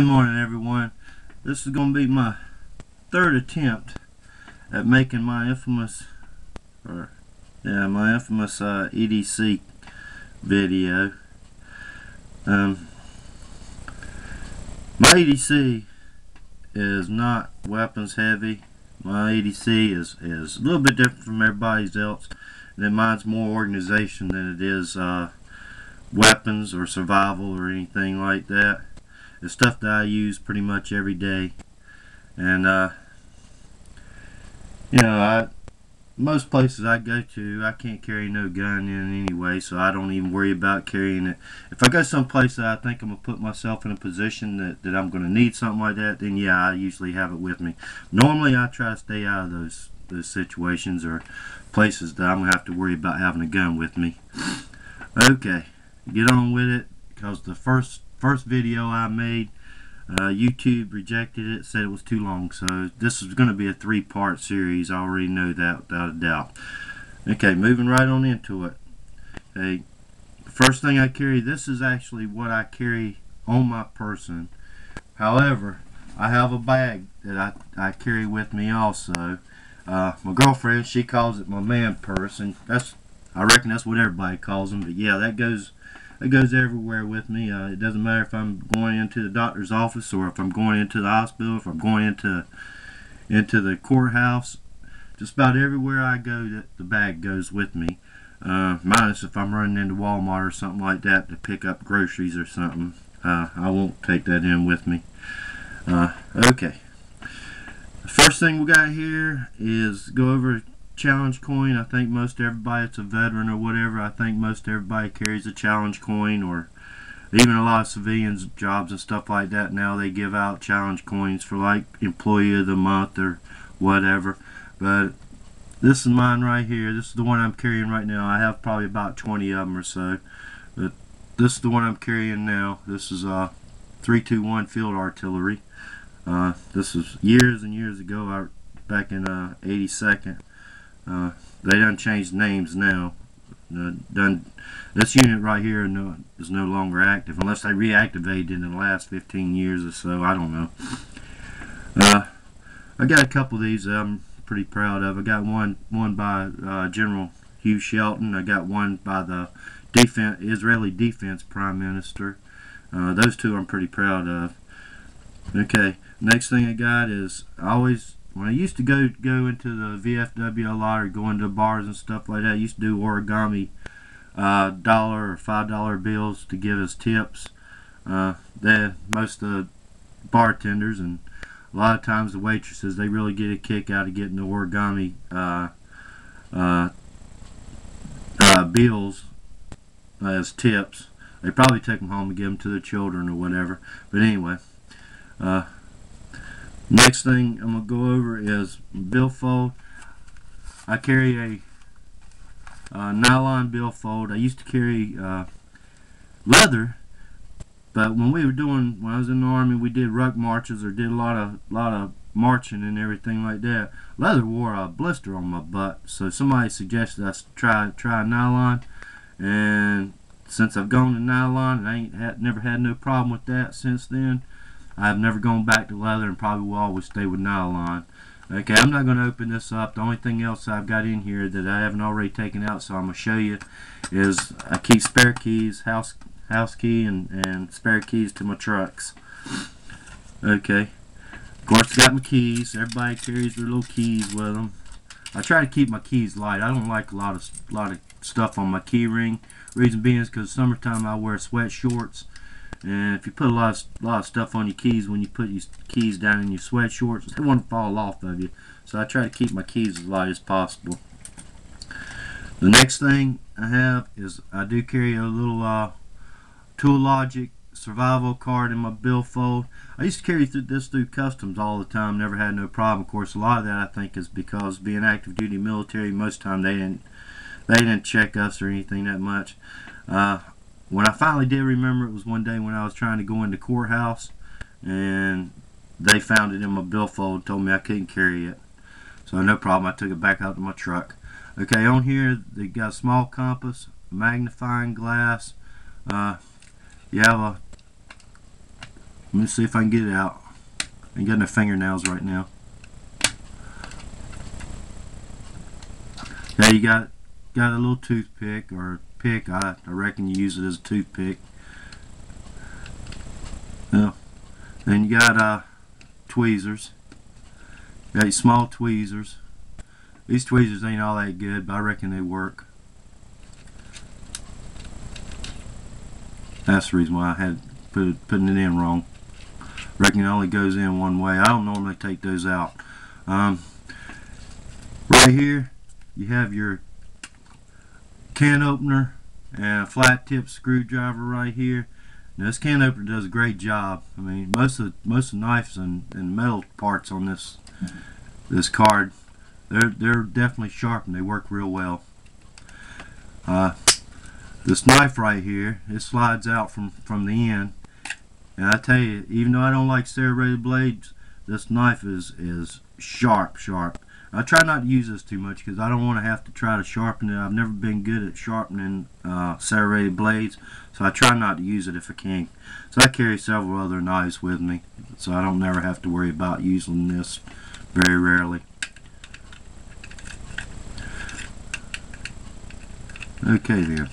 Good morning everyone. This is going to be my third attempt at making my infamous or yeah, my infamous uh, EDC video. Um, my EDC is not weapons heavy. My EDC is, is a little bit different from everybody's else. And then mine's more organization than it is uh, weapons or survival or anything like that. It's stuff that I use pretty much every day. And, uh, you know, I most places I go to, I can't carry no gun in anyway, so I don't even worry about carrying it. If I go someplace that I think I'm going to put myself in a position that, that I'm going to need something like that, then yeah, I usually have it with me. Normally, I try to stay out of those, those situations or places that I'm going to have to worry about having a gun with me. Okay, get on with it, because the first first video I made, uh, YouTube rejected it, said it was too long. So this is going to be a three-part series. I already know that without a doubt. Okay, moving right on into it. Okay, first thing I carry, this is actually what I carry on my person. However, I have a bag that I, I carry with me also. Uh, my girlfriend, she calls it my man purse, and that's I reckon that's what everybody calls them. But yeah, that goes it goes everywhere with me. Uh, it doesn't matter if I'm going into the doctor's office or if I'm going into the hospital, if I'm going into into the courthouse. Just about everywhere I go, the, the bag goes with me. Uh, minus if I'm running into Walmart or something like that to pick up groceries or something. Uh, I won't take that in with me. Uh, okay. The first thing we got here is go over challenge coin. I think most everybody that's a veteran or whatever, I think most everybody carries a challenge coin or even a lot of civilians jobs and stuff like that now they give out challenge coins for like employee of the month or whatever. But this is mine right here. This is the one I'm carrying right now. I have probably about 20 of them or so. But this is the one I'm carrying now. This is uh 321 field artillery. Uh, this was years and years ago, I, back in uh, 82nd. Uh, they done changed names now. Uh, done this unit right here no, is no longer active unless they reactivated in the last 15 years or so. I don't know. Uh, I got a couple of these I'm pretty proud of. I got one one by uh, General Hugh Shelton. I got one by the defense Israeli Defense Prime Minister. Uh, those two I'm pretty proud of. Okay, next thing I got is always when I used to go go into the VFW a lot or go into bars and stuff like that, I used to do origami uh, dollar or five dollar bills to give us tips. Uh, they, most of the bartenders and a lot of times the waitresses they really get a kick out of getting the origami uh, uh, uh bills as tips. They probably take them home and give them to their children or whatever. But anyway. Next thing I'm going to go over is billfold. I carry a uh, nylon billfold. I used to carry uh, leather, but when we were doing, when I was in the army, we did ruck marches or did a lot of a lot of marching and everything like that. Leather wore a blister on my butt, so somebody suggested I try try nylon, and since I've gone to nylon, I ain't had, never had no problem with that since then. I've never gone back to leather and probably will always stay with nylon. Okay, I'm not going to open this up. The only thing else I've got in here that I haven't already taken out, so I'm going to show you, is I keep spare keys, house house key, and, and spare keys to my trucks. Okay. Of course, I got my keys. Everybody carries their little keys with them. I try to keep my keys light. I don't like a lot of lot of stuff on my key ring. Reason being is because summertime I wear sweat shorts and if you put a lot of, lot of stuff on your keys when you put your keys down in your sweat shorts, they want to fall off of you. So I try to keep my keys as light as possible. The next thing I have is I do carry a little uh, Tool Logic survival card in my billfold. I used to carry through this through customs all the time, never had no problem. Of course, a lot of that I think is because being active duty military, most time they didn't they didn't check us or anything that much. Uh, when I finally did remember, it was one day when I was trying to go into the courthouse, and they found it in my billfold, told me I couldn't carry it. So no problem, I took it back out to my truck. Okay, on here, they got a small compass, magnifying glass. Uh, you have a Let me see if I can get it out. I ain't got no fingernails right now. Now you got got a little toothpick or pick. I, I reckon you use it as a toothpick. Now, then you got uh, tweezers. You got your small tweezers. These tweezers ain't all that good, but I reckon they work. That's the reason why I had put putting it in wrong. Reckon it only goes in one way. I don't normally take those out. Um, right here, you have your can opener and a flat tip screwdriver right here. Now this can opener does a great job. I mean most of most of the knives and, and metal parts on this this card they're they're definitely sharp and they work real well. Uh, this knife right here it slides out from from the end and I tell you even though I don't like serrated blades this knife is is sharp sharp I try not to use this too much because I don't want to have to try to sharpen it. I've never been good at sharpening uh, serrated blades, so I try not to use it if I can. So I carry several other knives with me, so I don't never have to worry about using this very rarely. Okay there.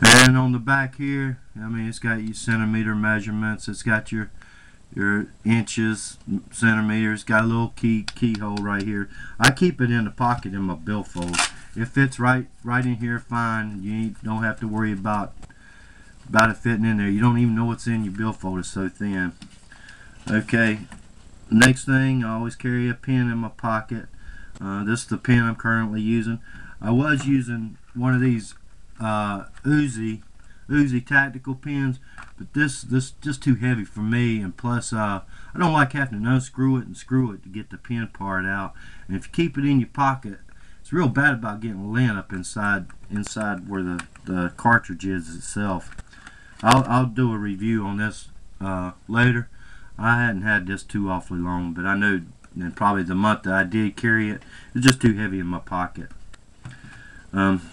And on the back here, I mean, it's got your centimeter measurements. It's got your your inches, centimeters. Got a little key keyhole right here. I keep it in the pocket in my billfold. It fits right right in here fine. You don't have to worry about about it fitting in there. You don't even know what's in your billfold. It's so thin. Okay. Next thing, I always carry a pen in my pocket. Uh, this is the pen I'm currently using. I was using one of these uh, Uzi Uzi tactical pens, but this this just too heavy for me. And plus, uh, I don't like having to unscrew it and screw it to get the pen part out. And if you keep it in your pocket, it's real bad about getting lint up inside inside where the the cartridge is itself. I'll I'll do a review on this uh, later. I hadn't had this too awfully long, but I know in probably the month that I did carry it, it's just too heavy in my pocket. Um,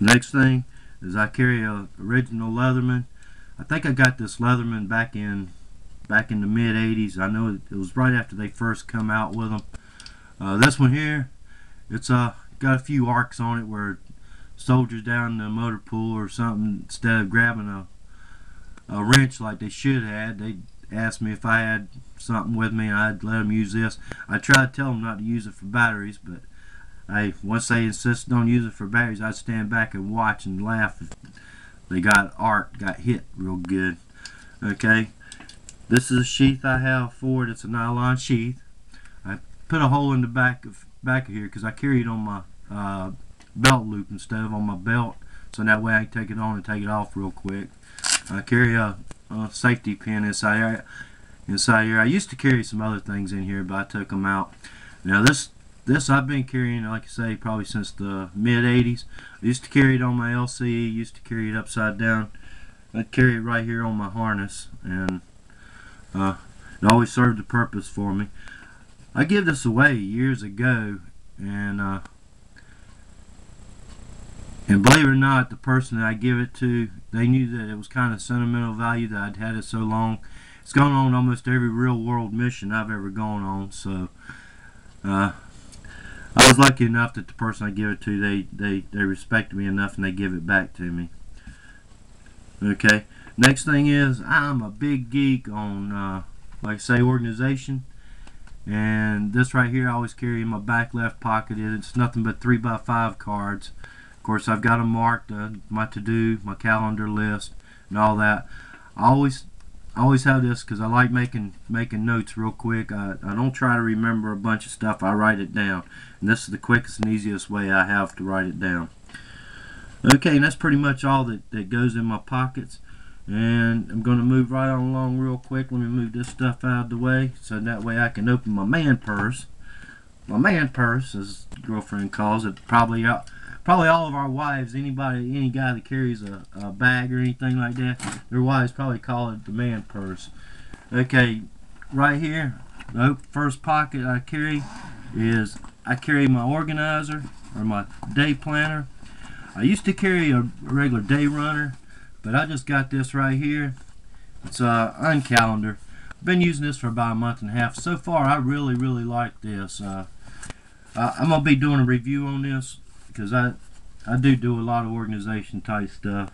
next thing is I carry a original Leatherman. I think I got this Leatherman back in back in the mid 80s. I know it was right after they first come out with them. Uh, this one here, it's uh, got a few arcs on it where soldiers down the motor pool or something, instead of grabbing a, a wrench like they should have, they asked me if I had something with me and I'd let them use this. I tried to tell them not to use it for batteries, but I once they insisted on using it for batteries, I'd stand back and watch and laugh they got arc, got hit real good. Okay, this is a sheath I have for it. It's a nylon sheath. I put a hole in the back of back of here because I carry it on my uh, belt loop instead of on my belt, so that way I can take it on and take it off real quick. I carry a, a safety pin inside here. Inside here, I used to carry some other things in here, but I took them out. Now this this I've been carrying, like I say, probably since the mid 80s. I used to carry it on my LCE, used to carry it upside down. I'd carry it right here on my harness, and uh, it always served a purpose for me. I gave this away years ago, and uh, and believe it or not, the person that I give it to, they knew that it was kind of sentimental value that I'd had it so long. It's gone on almost every real world mission I've ever gone on, so uh, I was lucky enough that the person I give it to, they, they, they respected me enough and they give it back to me. Okay. Next thing is, I'm a big geek on, uh, like I say, organization. And this right here I always carry in my back left pocket. It's nothing but 3 by 5 cards. Of course, I've got them marked, uh, my to-do, my calendar list, and all that. I always I always have this because I like making making notes real quick. I, I don't try to remember a bunch of stuff. I write it down. And this is the quickest and easiest way I have to write it down. Okay, and that's pretty much all that, that goes in my pockets. And I'm going to move right on along real quick. Let me move this stuff out of the way so that way I can open my man purse. My man purse, as girlfriend calls it, probably out probably all of our wives, anybody, any guy that carries a, a bag or anything like that, their wives probably call it the man purse. Okay, right here, the first pocket I carry is I carry my organizer or my day planner. I used to carry a regular day runner, but I just got this right here. It's a uncalendar. Been using this for about a month and a half. So far, I really, really like this. Uh, I'm gonna be doing a review on this because I, I do do a lot of organization type stuff.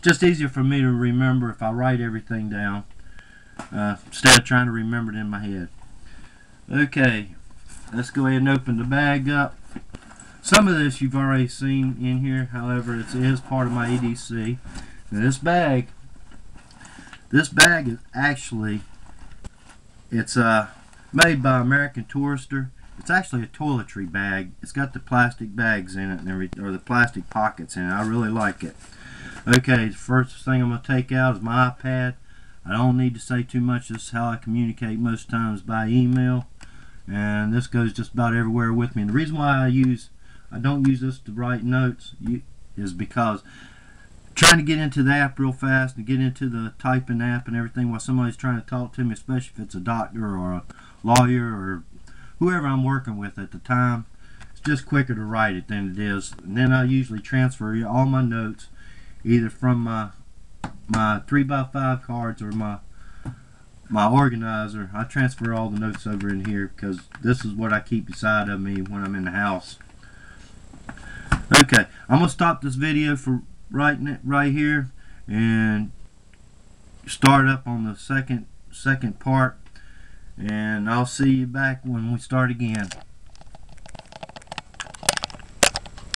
Just easier for me to remember if I write everything down uh, instead of trying to remember it in my head. Okay, let's go ahead and open the bag up. Some of this you've already seen in here, however, it is part of my EDC. Now this bag, this bag is actually, it's uh, made by American Tourister. It's actually a toiletry bag. It's got the plastic bags in it and every, or the plastic pockets in it. I really like it. Okay, the first thing I'm going to take out is my iPad. I don't need to say too much. This is how I communicate most times by email. And this goes just about everywhere with me. And the reason why I use, I don't use this to write notes is because trying to get into the app real fast and get into the typing app and everything while somebody's trying to talk to me, especially if it's a doctor or a lawyer or whoever I'm working with at the time. It's just quicker to write it than it is. And then I usually transfer all my notes either from my my 3x5 cards or my my organizer. I transfer all the notes over in here because this is what I keep beside of me when I'm in the house. Okay, I'm going to stop this video for right, right here and start up on the second second part and I'll see you back when we start again.